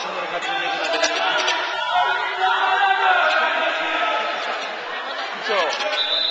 Başımları kaçırmayın. So.